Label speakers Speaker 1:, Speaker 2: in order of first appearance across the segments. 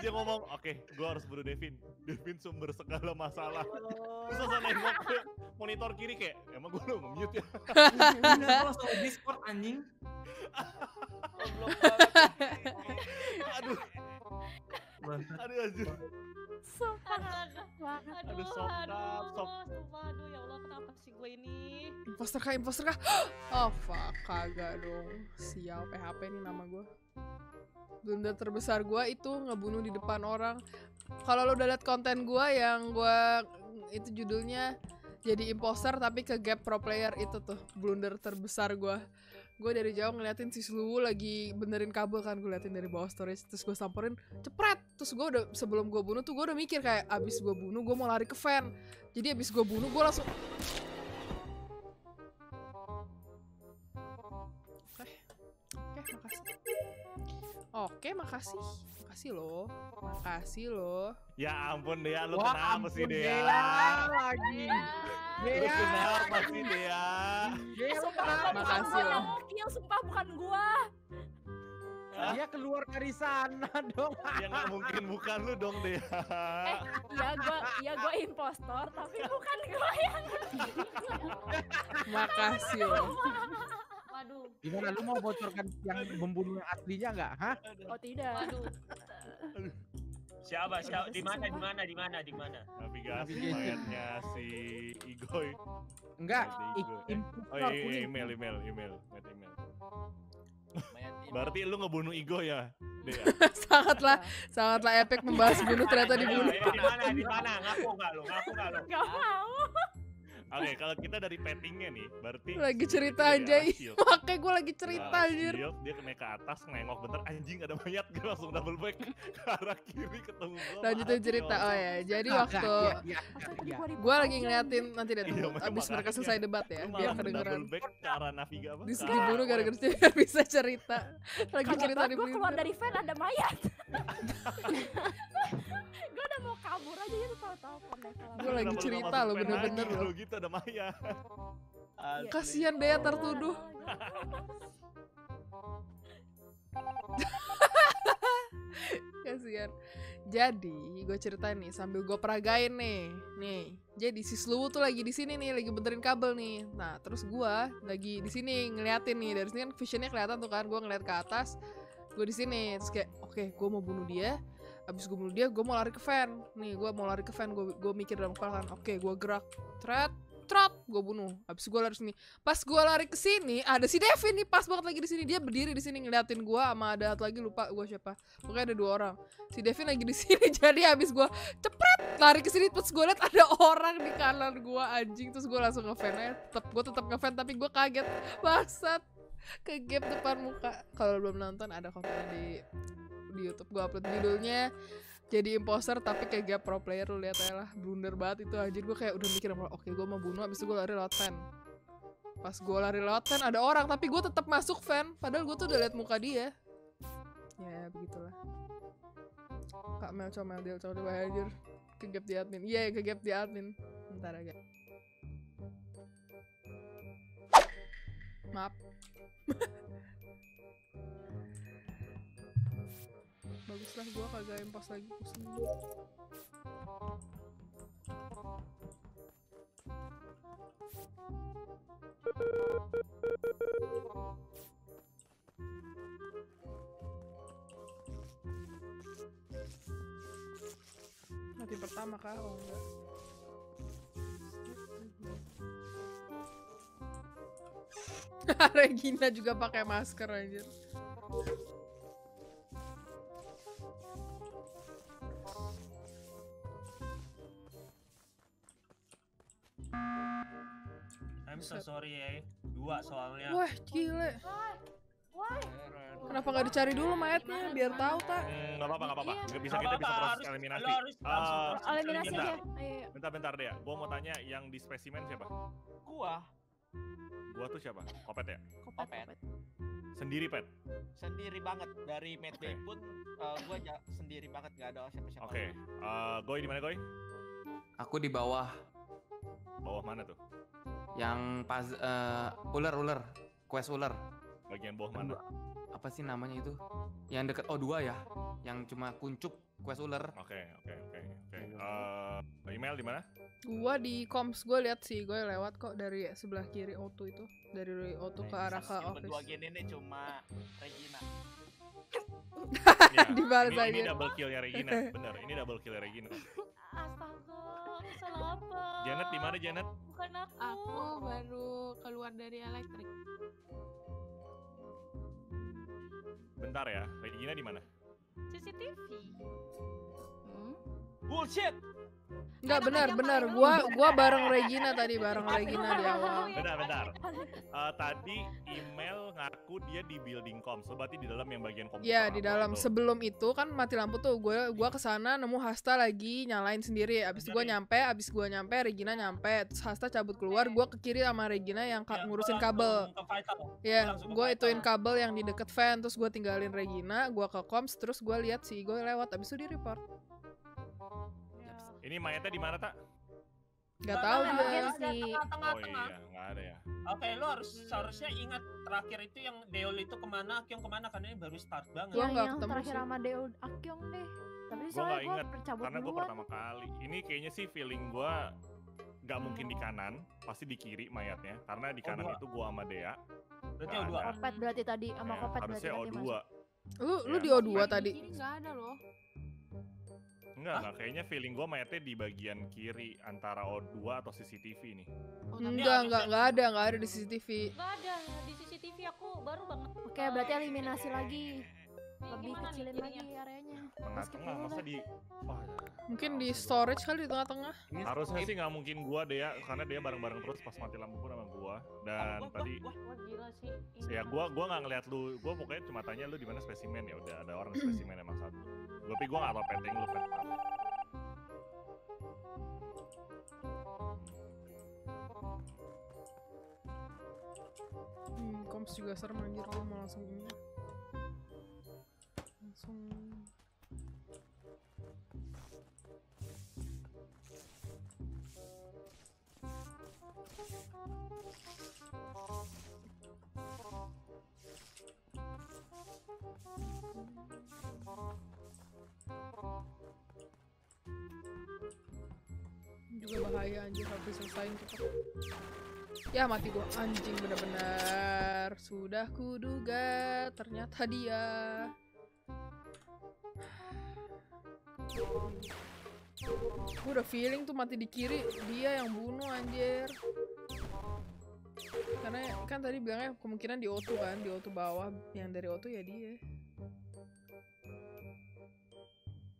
Speaker 1: Abis dia ngomong, oke, gue harus bunuh Devin. Devin sumber segala masalah. Terus langsung nengok ke monitor kiri kayak, emang gue belum mute ya?
Speaker 2: Gua langsung Discord anjing.
Speaker 1: Aduh, aduh anjir.
Speaker 3: Sumpah banget.
Speaker 1: Aduh,
Speaker 3: Aduh,
Speaker 1: sok
Speaker 3: aduh,
Speaker 1: sok.
Speaker 3: sumpah, aduh ya Allah kenapa sih gue ini?
Speaker 4: Imposter kah? Imposter kah? Oh fuck, kagak dong. Sial, PHP nih nama gue. Blunder terbesar gue itu ngebunuh di depan orang. Kalau lo udah liat konten gue yang gue itu judulnya jadi imposter tapi ke gap pro player itu tuh blunder terbesar gue. Gue dari jauh ngeliatin si Sluwu lagi benerin kabel kan gue liatin dari bawah storage terus gue samperin cepret terus gue udah sebelum gue bunuh tuh gue udah mikir kayak abis gue bunuh gue mau lari ke fan jadi abis gue bunuh gue langsung Oke, makasih. Oke, makasih. Makasih loh. Makasih loh.
Speaker 1: Ya ampun Dea, lu
Speaker 5: Wah,
Speaker 1: kenapa sih
Speaker 5: ampun,
Speaker 1: Dea?
Speaker 5: lagi.
Speaker 1: Lu
Speaker 5: Dea.
Speaker 1: kenapa sih Dea?
Speaker 5: Dia
Speaker 3: Sumpah
Speaker 4: Makasih loh.
Speaker 3: yang sumpah bukan gua.
Speaker 5: Dia keluar dari sana dong.
Speaker 1: Ya nggak mungkin bukan lu dong Dea.
Speaker 3: Iya gua, iya gua impostor, tapi bukan gua yang.
Speaker 4: Makasih loh.
Speaker 3: Waduh,
Speaker 5: Gimana lu mau bocorkan yang membunuh yang aslinya nggak? Hah?
Speaker 3: oh tidak.
Speaker 6: Waduh. Siapa? Siapa? Di mana? Di mana? Di mana? Di mana?
Speaker 1: Navigasi mayatnya si Igoy.
Speaker 5: Enggak.
Speaker 1: Oh iya, iya, email, email, email, email, email. Berarti lu ngebunuh Igo ya, Dea?
Speaker 4: sangatlah, sangatlah epic membahas bunuh ternyata dibunuh.
Speaker 6: Di mana? Di mana? Ngaku nggak lu? Ngaku nggak lu?
Speaker 3: Gak mau.
Speaker 1: Oke, kalau kita dari pettingnya nih, berarti
Speaker 4: Lagi cerita
Speaker 1: shield.
Speaker 4: Makanya gue lagi cerita
Speaker 1: Nah,
Speaker 4: anjir.
Speaker 1: shield, dia kena ke atas, nengok bentar, anjing ada mayat, gue langsung double back ke arah kiri ketemu gua.
Speaker 4: Lanjutin cerita. Oh ya, jadi
Speaker 5: Enggak,
Speaker 4: waktu
Speaker 5: iya, iya,
Speaker 3: Masa
Speaker 5: iya.
Speaker 3: gua ribut
Speaker 4: gue lagi
Speaker 3: aja,
Speaker 4: ngeliatin nanti deh
Speaker 1: Iya,
Speaker 4: tunggu abis mereka selesai debat ya, biar
Speaker 1: malah
Speaker 4: kedengeran.
Speaker 1: double back ke arah Naviga apa?
Speaker 4: Gara-gara dia biar bisa cerita. Lagi cerita di
Speaker 3: gua keluar dari fan ada mayat. gua udah mau kabur aja gitu tahu-tahu
Speaker 4: Gua lagi cerita
Speaker 1: masuk
Speaker 4: lo,
Speaker 1: pen
Speaker 4: bener-bener
Speaker 1: lagi?
Speaker 4: lo.
Speaker 1: Kalau gitu ada mayat.
Speaker 3: Iya.
Speaker 4: Kasihan Dea tertuduh. Kasihan. Jadi, gue ceritain nih sambil gue peragain nih. Nih, jadi si Sluwu tuh lagi di sini nih, lagi benerin kabel nih. Nah, terus gue lagi di sini ngeliatin nih. Dari sini kan visionnya kelihatan tuh kan. Gue ngeliat ke atas. Gue di sini. Terus kayak, oke, gue mau bunuh dia. Abis gue bunuh dia, gue mau lari ke fan. Nih, gue mau lari ke fan. Gue mikir dalam kepala kan. Oke, gue gerak. Thread, trot, gue bunuh. Abis gue lari sini. Pas gue lari ke sini, ada si Devin nih pas banget lagi di sini. Dia berdiri di sini ngeliatin gue sama ada lagi lupa gue siapa. Pokoknya ada dua orang. Si Devin lagi di sini. Jadi abis gue cepret lari ke sini terus gue liat ada orang di kanan gue anjing. Terus gue langsung ngefan aja. Tetep gue tetap ngefan tapi gue kaget. Bangsat ke gap depan muka. Kalau belum nonton ada kontennya di di YouTube gue upload judulnya jadi imposter tapi kayak gap pro player lu lihat aja lah. Blunder banget itu anjir. Gue kayak udah mikir oke gue mau bunuh abis itu gue lari lewat fan. Pas gue lari lewat fan ada orang tapi gue tetap masuk fan. Padahal gue tuh udah liat muka dia. Ya begitulah. Kak Mel comel dia coba anjir. Ke gap di admin. Iya ke gap di admin. Bentar aja. Maaf baguslah gue kagak impos lagi pusing. Mati pertama kah oh enggak? Regina juga pakai masker anjir
Speaker 6: sorry ya. Dua soalnya.
Speaker 4: wah gile kenapa nggak dicari dulu mayatnya biar tahu tak
Speaker 1: Hmm, nggak apa-apa, nggak apa-apa.
Speaker 3: Iya.
Speaker 1: Nggak bisa
Speaker 6: Nggak
Speaker 1: kita bisa proses eliminasi.
Speaker 6: harus
Speaker 1: Eh,
Speaker 3: Eliminasi
Speaker 1: bentar.
Speaker 3: aja. Ayo.
Speaker 1: bentar, bentar deh. Gua mau tanya yang di spesimen siapa?
Speaker 7: Gua
Speaker 1: Gua tuh siapa? Kopet ya?
Speaker 3: Kopet.
Speaker 1: Sendiri, Pet?
Speaker 7: sendiri banget dari Mad
Speaker 1: Oke.
Speaker 7: Bay pun uh, gua ja- sendiri banget gak ada siapa-siapa.
Speaker 1: Oke. Eh, Goy di mana, Goy?
Speaker 8: Aku di bawah
Speaker 1: Bawah mana tuh?
Speaker 8: yang pas eh, ular ular quest ular
Speaker 1: Bagian bawah mana?
Speaker 8: apa sih namanya itu? Yang deket O2 ya, yang cuma kuncup quest ular.
Speaker 1: Oke, oke, oke, oke. Eh, email di mana?
Speaker 4: Gua di comms gue lihat sih, gue lewat kok dari sebelah kiri auto itu, dari auto ke arah ke
Speaker 7: Yang kedua
Speaker 4: office.
Speaker 7: gini nih cuma Regina.
Speaker 1: Ya,
Speaker 4: Dibales
Speaker 1: ini, ini double kill ya Regina, bener. Ini double kill ya Regina.
Speaker 3: Astaga, salah apa?
Speaker 1: Janet di mana Janet?
Speaker 3: Bukan aku.
Speaker 9: Aku baru keluar dari elektrik.
Speaker 1: Bentar ya, Regina di mana?
Speaker 3: CCTV.
Speaker 9: Hmm?
Speaker 7: Bullshit.
Speaker 4: Enggak benar benar. Gua gua bareng Regina tadi, bareng Regina di awal.
Speaker 1: Bentar, bentar. Eh, tadi email ngaku dia di building so berarti di dalam yang bagian komputer.
Speaker 4: Iya di dalam
Speaker 1: itu?
Speaker 4: sebelum itu kan mati lampu tuh gue gua ke sana nemu Hasta lagi nyalain sendiri abis itu gue
Speaker 6: ya?
Speaker 4: nyampe abis gue nyampe Regina nyampe terus Hasta cabut keluar gue ke kiri sama Regina yang ka-
Speaker 6: Ya,
Speaker 4: ngurusin
Speaker 6: gua
Speaker 4: kabel ya
Speaker 6: ke
Speaker 4: gue ituin kabel yang di deket fan terus gue tinggalin Regina gue ke comms terus gue lihat sih gue lewat abis itu di report
Speaker 1: Ini mayatnya di mana tak?
Speaker 4: Nggak tahu dia
Speaker 3: sih.
Speaker 6: Tengah-tengah.
Speaker 1: Oh iya, nggak ada ya.
Speaker 6: Oke, lo harus seharusnya ingat terakhir itu yang Deol itu ke mana, Kyong ke mana karena ini baru start banget.
Speaker 4: Gua
Speaker 3: yang,
Speaker 4: nggak
Speaker 3: yang
Speaker 4: ketemu
Speaker 3: terakhir
Speaker 4: sih.
Speaker 3: sama Deo Akyong deh. Tapi
Speaker 1: Gua
Speaker 3: soalnya
Speaker 1: nggak
Speaker 3: gue percabut
Speaker 1: Karena gue pertama kali. Ini kayaknya sih feeling gue nggak mungkin di kanan, pasti di kiri mayatnya. Karena di
Speaker 6: Oh,
Speaker 1: kanan
Speaker 6: dua.
Speaker 1: itu gua sama Dea.
Speaker 6: Berarti
Speaker 1: nggak
Speaker 6: O2.
Speaker 1: ada.
Speaker 3: Kopet berarti tadi sama
Speaker 1: Ya,
Speaker 3: Kopet berarti
Speaker 1: harusnya
Speaker 3: tadi
Speaker 1: O2.
Speaker 3: masuk.
Speaker 4: lu lu
Speaker 1: Ya,
Speaker 4: di O2
Speaker 1: Kopet.
Speaker 4: tadi
Speaker 9: Ini nggak ada loh.
Speaker 1: Enggak, enggak. Kayaknya feeling gua mayatnya di bagian kiri antara O2 atau CCTV nih.
Speaker 9: Oh,
Speaker 6: Enggak,
Speaker 4: enggak enggak enggak ada enggak ada di CCTV
Speaker 10: Gak ada di CCTV aku baru banget.
Speaker 3: Oke, berarti eliminasi lagi. Lebih
Speaker 10: Gimana nih
Speaker 3: kecilin lagi areanya.
Speaker 1: Tengah-tengah, masa di... Wah,
Speaker 4: mungkin di storage kali di tengah-tengah
Speaker 1: harusnya sih nggak mungkin gua Dea, karena dia bareng-bareng terus pas mati lampu pun sama gua. Dan tadi
Speaker 7: wah,
Speaker 10: Wah gila sih. ini.
Speaker 1: ya gua gua nggak ngeliat lu gua pokoknya cuma tanya lu di mana spesimen ya udah ada orang spesimen emang satu tapi gua nggak tau petting lu pet
Speaker 4: Hmm, komps juga serem anjir lo mau langsung ini. Langsung. Juga bahaya anjir habis selesaiin kita. Ya mati gua. Anjing bener-bener. Sudah kuduga ternyata dia Gue udah feeling tuh mati di kiri Dia yang bunuh anjir Karena kan tadi bilangnya kemungkinan di O2 kan Di O2 bawah Yang dari O2 ya dia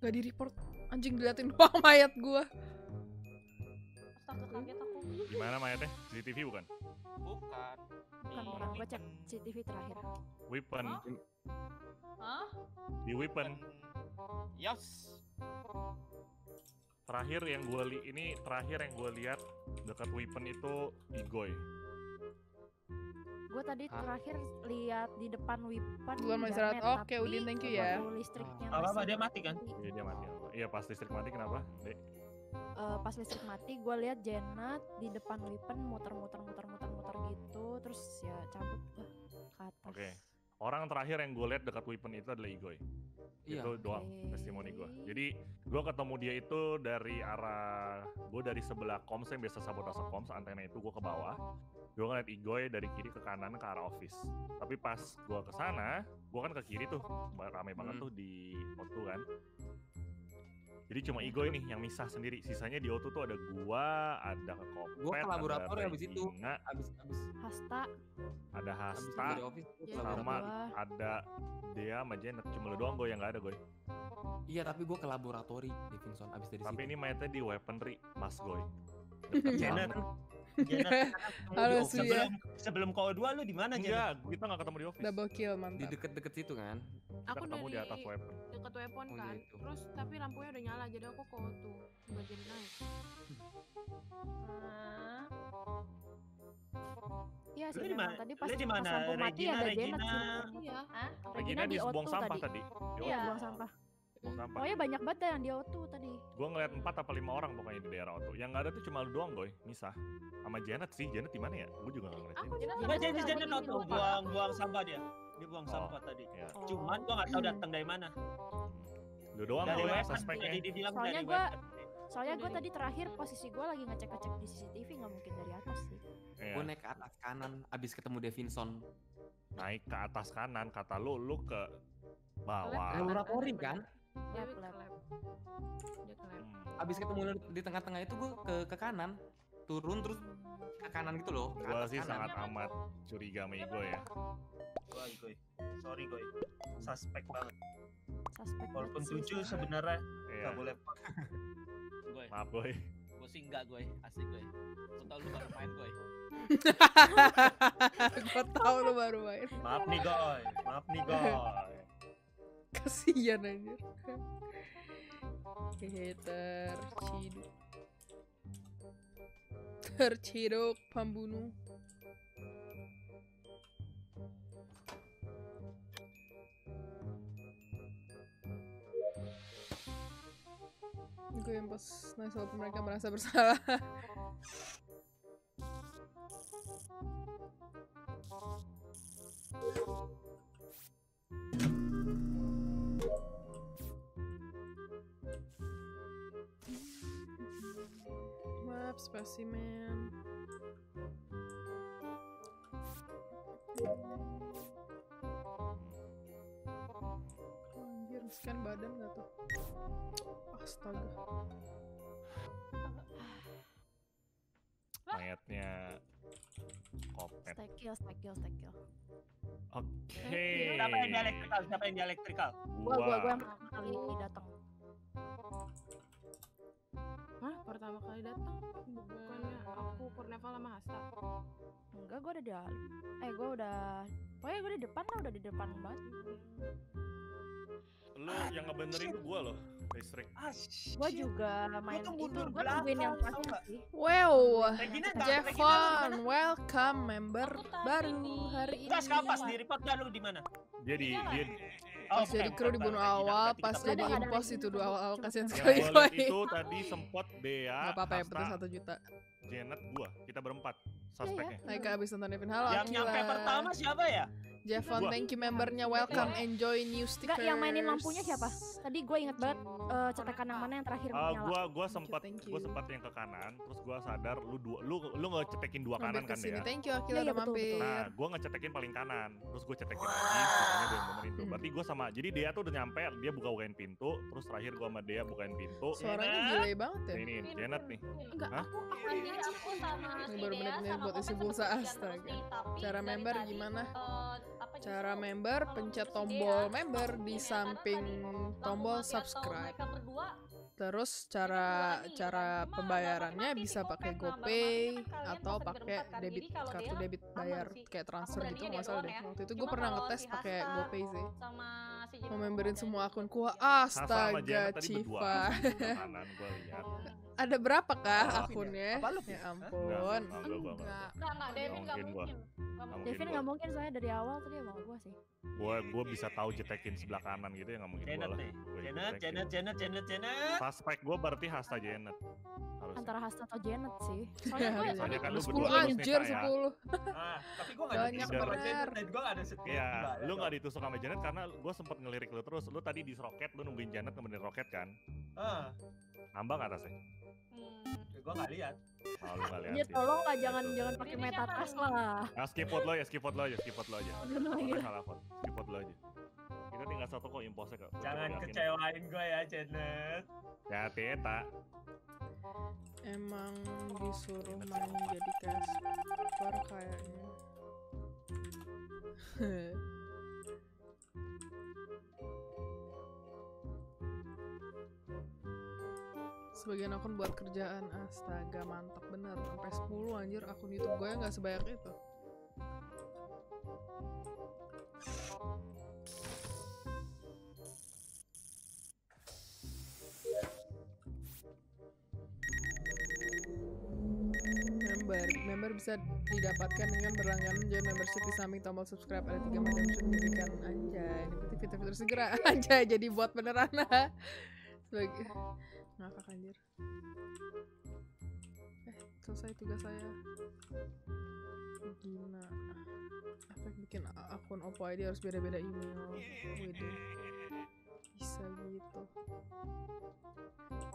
Speaker 4: Gak di report Anjing diliatin doang mayat gua
Speaker 10: Astaga kaget aku.
Speaker 1: di mana mayatnya CCTV bukan
Speaker 7: Bukan.
Speaker 3: Bukan bukan, gue cek. CCTV terakhir.
Speaker 1: weapon
Speaker 10: Hah? Hah?
Speaker 1: di weapon
Speaker 7: Yes.
Speaker 1: Terakhir yang gua li ini terakhir yang gua lihat dekat weapon itu Igoy
Speaker 3: Gue tadi
Speaker 8: Hah?
Speaker 3: terakhir lihat di depan
Speaker 4: Duluan mau istirahat. Oke, Udin, thank you ya.
Speaker 3: listriknya
Speaker 6: Apa apa
Speaker 3: masih
Speaker 6: dia mati kan?
Speaker 1: iya dia mati iya pas listrik mati kenapa Dek?
Speaker 3: eh, pas listrik mati gue lihat Jenat di depan Wipan muter-muter muter-muter muter gitu terus ya cabut ke atas.
Speaker 1: Oke. Orang terakhir yang gue lihat dekat weapon itu adalah Igoy
Speaker 8: Iya.
Speaker 1: itu doang
Speaker 3: Oke.
Speaker 1: testimoni gue jadi gue ketemu dia itu dari arah gue dari sebelah koms yang biasa sabotase koms antena itu gue ke bawah gue ngeliat Igoy dari kiri ke kanan ke arah office tapi pas gue ke sana gue kan ke kiri tuh rame banget
Speaker 8: Hmm.
Speaker 1: tuh di Otu kan jadi cuma Igoy nih yang misah sendiri sisanya di Otu tuh ada gua ada Kopet
Speaker 8: Gua ke
Speaker 1: ada
Speaker 8: laborator abis itu.
Speaker 1: Regina,
Speaker 8: Abis abis
Speaker 3: Hasta
Speaker 1: ada Hasta
Speaker 8: dari office
Speaker 9: Iya,
Speaker 1: sama ada Dea sama Janet cuma lu doang gue yang nggak ada gue
Speaker 8: Iya tapi gua ke laboratori Davidson abis dari
Speaker 1: Tapi
Speaker 8: situ.
Speaker 1: ini mayatnya di weaponry, Mas Goy.
Speaker 6: Janet. Janet.
Speaker 4: Halo,
Speaker 6: sebelum,
Speaker 4: Suya.
Speaker 6: sebelum kau dua lu di mana Janet?
Speaker 1: Enggak, kita nggak ketemu di office.
Speaker 4: double kill
Speaker 8: Di
Speaker 4: mantap
Speaker 8: deket-deket situ kan.
Speaker 1: Kita
Speaker 9: Aku
Speaker 1: ketemu
Speaker 9: dari
Speaker 1: di atas weapon.
Speaker 9: deket weapon
Speaker 8: Oh,
Speaker 9: kan.
Speaker 8: gitu.
Speaker 9: Terus tapi lampunya udah nyala jadi aku ke auto. Nggak jadi naik.
Speaker 10: Hah?
Speaker 3: Iya sih
Speaker 6: Lu di
Speaker 3: memang
Speaker 6: mana?
Speaker 3: tadi pas,
Speaker 6: di mana?
Speaker 3: lampu mati
Speaker 6: Regina,
Speaker 3: ada
Speaker 6: Regina.
Speaker 3: sih.
Speaker 9: Iya.
Speaker 10: Hah?
Speaker 1: Regina di buang
Speaker 3: O2
Speaker 1: sampah
Speaker 3: tadi.
Speaker 1: Di
Speaker 3: Iya, buang sampah.
Speaker 1: Sampah.
Speaker 3: Pokoknya banyak banget yang di O2 tadi.
Speaker 1: Gue ngeliat 4 apa 5 orang pokoknya di daerah Otu. Yang nggak ada tuh cuma lu doang, Goy. Misah. Sama Janet sih. Janet di mana ya? Gue juga nggak ngeliat
Speaker 9: Aku
Speaker 1: Janet.
Speaker 9: juga
Speaker 6: Enggak jadi
Speaker 9: nggak
Speaker 6: Janet
Speaker 9: tahu
Speaker 6: auto
Speaker 9: ini lupa.
Speaker 6: buang buang sampah dia. dia buang
Speaker 1: Oh,
Speaker 6: sampah tadi
Speaker 1: ya.
Speaker 6: cuman gua nggak tahu datang dari mana
Speaker 1: Lu doang
Speaker 6: dari
Speaker 1: ya
Speaker 6: website
Speaker 1: suspeknya.
Speaker 3: Soalnya
Speaker 6: dari
Speaker 3: gua-
Speaker 6: website
Speaker 3: Soalnya gue tadi terakhir posisi gue lagi ngecek-ngecek di CCTV nggak mungkin dari atas sih.
Speaker 1: Iya.
Speaker 8: Gue naik ke atas kanan abis ketemu Devinson.
Speaker 1: Naik ke atas kanan kata lu lu ke bawah.
Speaker 8: Lu laporin kan?
Speaker 9: Dia ke
Speaker 3: lab.
Speaker 1: Hmm.
Speaker 8: Abis ketemu di tengah-tengah itu gue ke ke kanan, turun terus ke kanan gitu loh. atas
Speaker 1: sih
Speaker 8: kanan.
Speaker 1: sangat amat curiga sama Igo ya.
Speaker 6: Goy, goy. Sorry, goy. Suspek banget.
Speaker 3: Suspek
Speaker 6: Walaupun tujuh sebenarnya
Speaker 1: Iya.
Speaker 6: nggak boleh.
Speaker 7: Gue,
Speaker 1: Maaf boy.
Speaker 7: gue sih enggak gue, asik gue. Gue tau lu baru main gue.
Speaker 4: gue tahu lu baru main.
Speaker 6: Maaf nih, goy. Maaf nih, goy.
Speaker 4: Anjir. Hehe, terciduk. Terciduk pembunuh. Gue yang pas nice walaupun mereka merasa bersalah. specimen. Anjir, scan badan gak tuh? Astaga.
Speaker 1: Mayatnya kopet.
Speaker 3: Stack kill, stack kill, stack kill.
Speaker 1: Oke.
Speaker 6: Siapa yang di elektrikal? Siapa yang di elektrikal?
Speaker 3: Gua, gua, gua yang pertama kali datang.
Speaker 9: Pertama kali datang? Bukannya aku Kurneval sama Hasta?
Speaker 3: Enggak, gua udah di Eh, gua udah Pokoknya gua di depan lah, udah di depan banget.
Speaker 1: Lu yang ngebenerin tuh gua loh, listrik.
Speaker 6: Ah,
Speaker 3: Gua juga main
Speaker 6: tuh
Speaker 3: itu, gua nungguin yang sih.
Speaker 4: Wow, Jeffon, welcome member baru hari ini.
Speaker 6: Gas kapas di report dah lu di mana?
Speaker 1: Dia di
Speaker 10: Iya,
Speaker 1: dia
Speaker 4: Pas
Speaker 6: Oke,
Speaker 4: jadi kru dibunuh awal, pas
Speaker 6: kita
Speaker 4: jadi impos itu dua awal kasihan sekali
Speaker 1: itu tadi sempat Bea,
Speaker 4: Gak apa-apa yang penting satu juta.
Speaker 1: Janet gua. Kita berempat suspeknya.
Speaker 4: Naik abis nonton Devin halo
Speaker 6: Yang nyampe pertama siapa ya?
Speaker 4: Jeffon,
Speaker 1: Gua.
Speaker 4: thank you membernya, welcome, enjoy new stickers.
Speaker 3: Enggak, yang mainin lampunya siapa? Tadi gue inget banget eh, cetekan yang mana yang terakhir
Speaker 1: Uh,
Speaker 3: nyala.
Speaker 1: gua gua sempat
Speaker 4: you.
Speaker 1: sempat yang ke kanan, terus gua sadar lu dua lu lu ngecetekin dua kanan kan ya.
Speaker 4: thank you Akila
Speaker 3: Iya, iya,
Speaker 4: udah
Speaker 3: betul,
Speaker 4: mampir.
Speaker 1: Nah, gua ngecetekin paling kanan, terus gua cetekin lagi, yang benerin tuh.
Speaker 4: Hmm.
Speaker 1: Berarti gua sama, jadi dia tuh udah nyampe, dia buka-bukain pintu, terus terakhir gua sama dia bukain pintu.
Speaker 4: Suaranya
Speaker 6: Janet.
Speaker 4: gile banget ya.
Speaker 1: Ini Janet nih.
Speaker 9: Enggak, aku aku
Speaker 10: Jadi
Speaker 9: ini
Speaker 10: aku sama
Speaker 4: Ini baru
Speaker 10: Dea
Speaker 4: menit-menit
Speaker 10: sama
Speaker 4: buat isi pulsa, astaga. Cara member gimana?
Speaker 10: Apa
Speaker 4: Cara
Speaker 10: justru
Speaker 4: member pencet tombol member di samping tombol subscribe. Terus cara cara.
Speaker 10: Cuma
Speaker 4: pembayarannya bisa pakai GoPay
Speaker 10: kan
Speaker 4: atau pakai
Speaker 10: kan.
Speaker 4: debit kartu debit bayar
Speaker 10: sih.
Speaker 4: kayak transfer gitu nggak salah deh.
Speaker 10: ya.
Speaker 4: Waktu itu gue pernah ngetes
Speaker 10: si
Speaker 4: pakai GoPay sih. Mau memberin semua
Speaker 10: di
Speaker 4: akun
Speaker 10: situ.
Speaker 4: kuah.
Speaker 1: Hasta sama
Speaker 4: Astaga, Civa.
Speaker 1: gua.
Speaker 4: Ada berapa kah
Speaker 1: Oh.
Speaker 4: akunnya?
Speaker 6: Apa lu,
Speaker 4: Ya ampun.
Speaker 1: Enggak, enggak, enggak, enggak.
Speaker 9: enggak.
Speaker 10: Enggak, enggak, Devin enggak
Speaker 1: mungkin gua.
Speaker 3: Devin
Speaker 1: gua.
Speaker 3: nggak mungkin soalnya dari awal tadi emang gue sih.
Speaker 1: Gua gua bisa tahu cetekin sebelah kanan gitu ya nggak mungkin gua
Speaker 6: Janet
Speaker 1: lah.
Speaker 6: nih.
Speaker 1: Gua yang
Speaker 6: Janet. Janet, Janet, Janet, Janet.
Speaker 1: Suspek gua berarti Hasta Janet.
Speaker 3: Antara Hasta atau Janet sih.
Speaker 4: Ya,
Speaker 3: Soalnya gue.
Speaker 1: Soalnya kan lu
Speaker 4: 10
Speaker 1: berdua lulus nih,
Speaker 4: anjir
Speaker 1: Kak, ya.
Speaker 4: 10.
Speaker 6: Ah, tapi gua nggak
Speaker 4: Banyak
Speaker 6: ditusuk sama
Speaker 4: bener.
Speaker 6: Dan gua nggak ada setia.
Speaker 1: Iya, lu
Speaker 6: dong.
Speaker 1: nggak ditusuk sama Janet karena gue sempet ngelirik lu terus. Lu tadi di roket, lu nungguin Janet ngebenerin roket kan?
Speaker 6: Ah,
Speaker 1: Nambah nggak atasnya?
Speaker 10: Hmm.
Speaker 6: ya gua nggak lihat.
Speaker 1: Oh, lu nggak lihat sih.
Speaker 3: tolong lah jangan
Speaker 1: Gitu.
Speaker 3: jangan pakai metatas
Speaker 10: nih?
Speaker 3: lah.
Speaker 1: Nah, skip vote lo ya, skip vote lo aja, skip vote lo aja.
Speaker 3: Udah ya.
Speaker 1: salah vote, skip vote lo aja. Kita tinggal satu kok imposnya kok.
Speaker 6: Jangan kecewain gua ya, Janet.
Speaker 1: Ya, Teta.
Speaker 4: Emang disuruh main jadi Casper kayaknya. Sebagian akun buat kerjaan. Astaga mantap bener. Sampai 10 anjir akun YouTube gue nggak sebanyak itu. member member bisa didapatkan dengan berlangganan join membership di samping tombol subscribe. Ada tiga macam memberikan anjay ini fitur fitur segera. Anjay jadi buat beneran. Sebagai ngakak anjir Oke, selesai tugas saya. Gina. Efek bikin akun Oppo ID harus beda-beda email. Wede. Bisa gitu.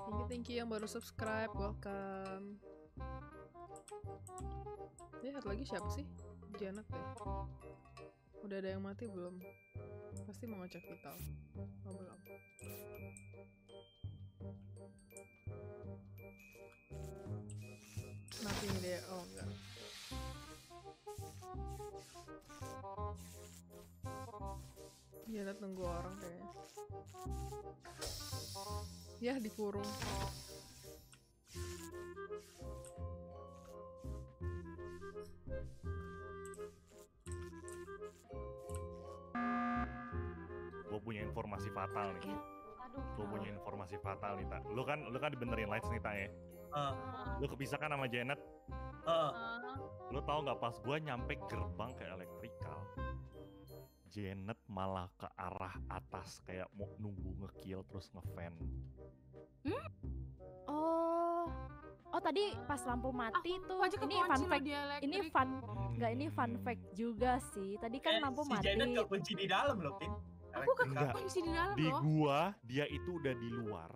Speaker 4: Thank you, thank you yang baru subscribe. Welcome. Ya, satu lagi siapa sih? Janet deh. Udah ada yang mati belum? Pasti mau ngecek vital. Oh, belum. Oh, enggak. Janet nunggu orang kayaknya. Ya, dikurung.
Speaker 1: Gue punya informasi fatal nih. Gue punya informasi fatal nih, Tak. Lu kan lu kan dibenerin lights nih, Tak ya.
Speaker 2: Ah,
Speaker 1: Lu kepisah kan sama Janet.
Speaker 2: Ah.
Speaker 10: Ah,
Speaker 1: Lu tahu nggak pas gua nyampe gerbang ke elektrikal, Janet malah ke arah atas kayak mau nunggu ngekill terus ngefan.
Speaker 3: Oh. Oh tadi
Speaker 9: Ah.
Speaker 3: pas lampu mati tuh
Speaker 9: aja
Speaker 3: ini fun fact.
Speaker 9: di
Speaker 3: Ini fun nggak ini fun fact juga sih. Tadi kan
Speaker 2: Eh,
Speaker 3: lampu
Speaker 2: si
Speaker 3: mati.
Speaker 2: Janet kekunci di dalam loh, Pin.
Speaker 9: Aku
Speaker 1: Enggak.
Speaker 9: kunci di dalam
Speaker 1: Di
Speaker 9: loh.
Speaker 1: gua dia itu udah di luar.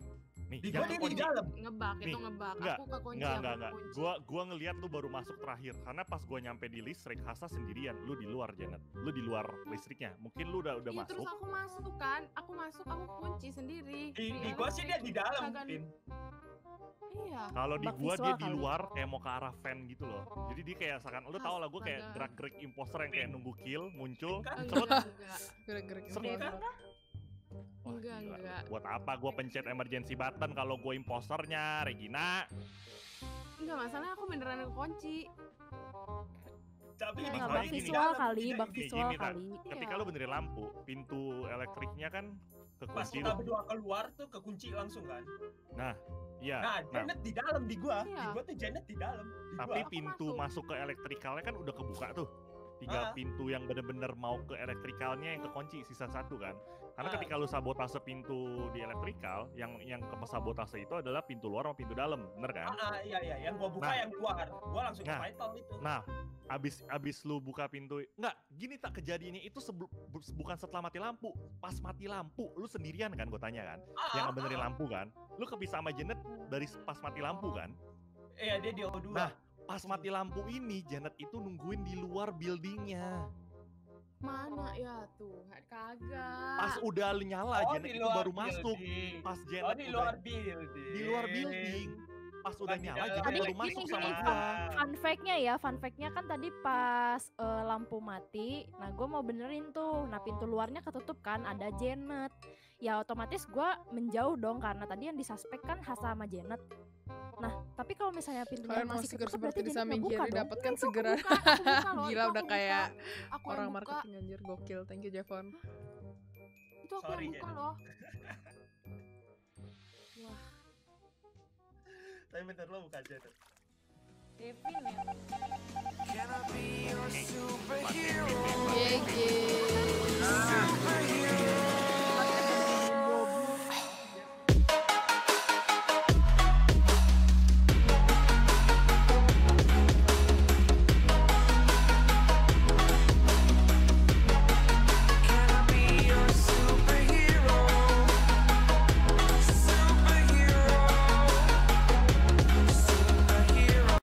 Speaker 1: Nih,
Speaker 2: Di gua dia di dalam.
Speaker 9: Ngebak itu
Speaker 1: Nih,
Speaker 9: ngebak.
Speaker 1: enggak,
Speaker 9: Aku kekunci
Speaker 1: Enggak,
Speaker 9: aku
Speaker 1: enggak, enggak. Gua gua ngeliat lu baru masuk terakhir karena pas gua nyampe di listrik Hasa sendirian, lu di luar Janet. Lu di luar listriknya. Mungkin lu udah udah
Speaker 9: Iya,
Speaker 1: masuk.
Speaker 9: terus aku masuk kan. Aku masuk aku kunci sendiri.
Speaker 2: Di, di gua sih dia di dalam, Pin.
Speaker 9: Iya.
Speaker 1: Kalau di gua dia di luar kayak mau ke arah fan gitu loh. Jadi dia kayak seakan lu tau lah gua kayak gerak-gerik imposter yang kayak nunggu kill muncul.
Speaker 2: Kan?
Speaker 9: Enggak,
Speaker 1: Wah,
Speaker 9: Enggak,
Speaker 1: gila.
Speaker 9: enggak.
Speaker 1: Buat apa gua pencet emergency button kalau gua imposternya, Regina?
Speaker 9: Enggak, masalahnya aku beneran kekunci.
Speaker 2: Tapi
Speaker 3: Ya,
Speaker 1: Masalahnya
Speaker 3: nggak bak visual kali, bak
Speaker 2: ini.
Speaker 3: visual kali.
Speaker 1: Ketika
Speaker 9: Iya.
Speaker 1: lu benerin lampu, pintu elektriknya kan
Speaker 2: Pas
Speaker 1: kekunci
Speaker 2: kita
Speaker 1: tuh.
Speaker 2: berdua keluar tuh kekunci langsung kan.
Speaker 1: Iya.
Speaker 2: Nah,
Speaker 1: Nah,
Speaker 2: Janet di dalam di gua. Di
Speaker 9: Iya.
Speaker 2: gua tuh Janet di dalam. Di
Speaker 1: tapi
Speaker 2: gua.
Speaker 1: pintu
Speaker 9: masuk.
Speaker 1: masuk ke elektrikalnya kan udah kebuka tuh. Tinggal
Speaker 2: Ah.
Speaker 1: pintu yang bener-bener mau ke elektrikalnya yang kekunci sisa satu kan. Karena ketika lu sabotase pintu di elektrikal, yang yang ke sabotase itu adalah pintu luar sama pintu dalam, bener kan?
Speaker 2: Ah, ah, iya iya, yang gua buka
Speaker 1: Nah.
Speaker 2: yang keluar. Gua langsung ke
Speaker 1: Nah.
Speaker 2: vital itu.
Speaker 1: Nah, abis abis lu buka pintu, nggak gini tak kejadiannya itu sebelum bu- bukan setelah mati lampu, pas mati lampu, lu sendirian kan gue tanya kan,
Speaker 2: Ah,
Speaker 1: yang
Speaker 2: ah,
Speaker 1: ngebenerin
Speaker 2: ah.
Speaker 1: lampu kan, lu kepisah sama Janet dari pas mati lampu kan,
Speaker 2: Iya, dia di O2.
Speaker 1: Nah, pas mati lampu ini Janet itu nungguin di luar buildingnya,
Speaker 9: Mana ya tuh? Kagak.
Speaker 1: pas udah nyala
Speaker 2: oh,
Speaker 1: Janet
Speaker 2: di
Speaker 1: itu baru masuk,
Speaker 2: building.
Speaker 1: pas
Speaker 2: Oh,
Speaker 1: Janet
Speaker 2: di
Speaker 1: udah
Speaker 2: luar building.
Speaker 1: di luar building, pas udah
Speaker 2: di
Speaker 1: nyala. Janet baru
Speaker 3: gini,
Speaker 1: masuk
Speaker 3: gini,
Speaker 1: sama
Speaker 3: gini,
Speaker 1: gua.
Speaker 3: Fun fact-nya ya, fun fact-nya kan tadi pas eh, lampu mati, nah gue mau benerin tuh, nah pintu luarnya ketutup kan, ada Janet. Ya otomatis gue menjauh dong karena tadi yang disuspek kan Hasa sama Janet. Nah, tapi kalau misalnya pintunya
Speaker 4: Kalian
Speaker 3: masih ketutup
Speaker 4: seperti
Speaker 3: berarti
Speaker 4: di
Speaker 3: Janet
Speaker 4: samping
Speaker 3: nggak buka
Speaker 4: kiri
Speaker 3: dong.
Speaker 4: dapatkan
Speaker 9: Itu aku
Speaker 4: segera.
Speaker 9: buka, aku buka loh,
Speaker 4: Gila
Speaker 9: itu
Speaker 4: udah
Speaker 9: aku
Speaker 4: kayak
Speaker 9: aku
Speaker 4: orang
Speaker 9: buka.
Speaker 4: marketing anjir gokil. Thank you Javon.
Speaker 9: Itu aku
Speaker 2: Sorry,
Speaker 9: yang buka loh.
Speaker 2: Tapi bentar lo buka aja tuh.
Speaker 10: Devin ya.
Speaker 4: GG.